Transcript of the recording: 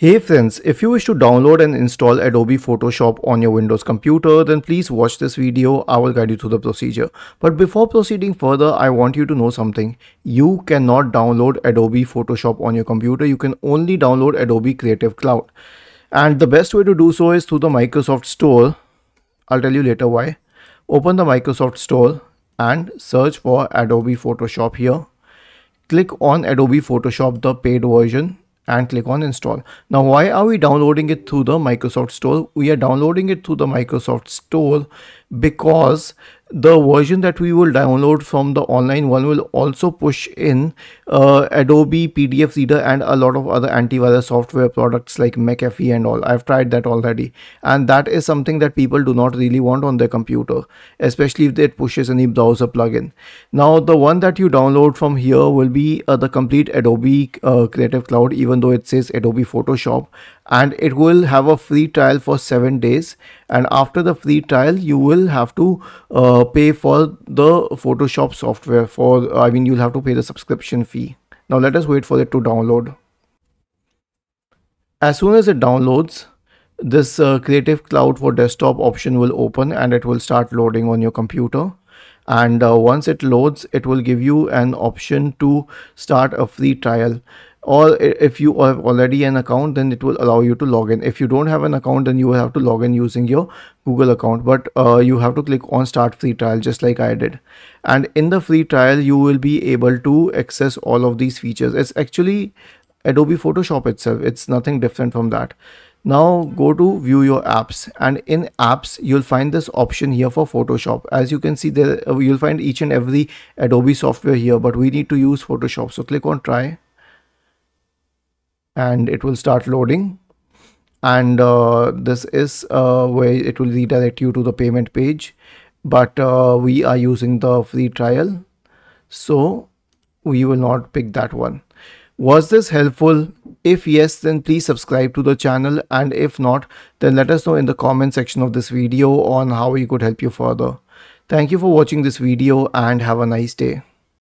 Hey friends, if you wish to download and install Adobe Photoshop on your Windows computer, then please watch this video. I will guide you through the procedure. But before proceeding further, I want you to know something. You cannot download Adobe Photoshop on your computer. You can only download Adobe Creative Cloud. And the best way to do so is through the Microsoft Store. I'll tell you later why. Open the Microsoft Store and search for Adobe Photoshop here. Click on Adobe Photoshop, the paid version and click on install. Now, why are we downloading it through the Microsoft Store? We are downloading it through the Microsoft Store because the version that we will download from the online one will also push in uh, Adobe PDF Reader and a lot of other antivirus software products like McAfee and all. I've tried that already. And that is something that people do not really want on their computer, especially if it pushes any browser plugin. Now, the one that you download from here will be uh, the complete Adobe uh, Creative Cloud, even though it says Adobe Photoshop and it will have a free trial for seven days. And after the free trial you will have to uh, pay for the photoshop software for i mean you'll have to pay the subscription fee. Now let us wait for it to download. As soon as it downloads this uh, creative cloud for desktop option will open and it will start loading on your computer. And uh, once it loads it will give you an option to start a free trial or if you have already an account then it will allow you to log in. If you don't have an account then you will have to log in using your google account. But uh, you have to click on start free trial just like i did. And in the free trial you will be able to access all of these features. It's actually adobe photoshop itself. It's nothing different from that. Now go to view your apps. And in apps you'll find this option here for photoshop. As you can see there uh, you'll find each and every adobe software here but we need to use photoshop. So click on try and it will start loading. And uh, this is uh, where it will redirect you to the payment page. But uh, we are using the free trial. So we will not pick that one. Was this helpful? If yes then please subscribe to the channel. And if not then let us know in the comment section of this video on how we could help you further. Thank you for watching this video and have a nice day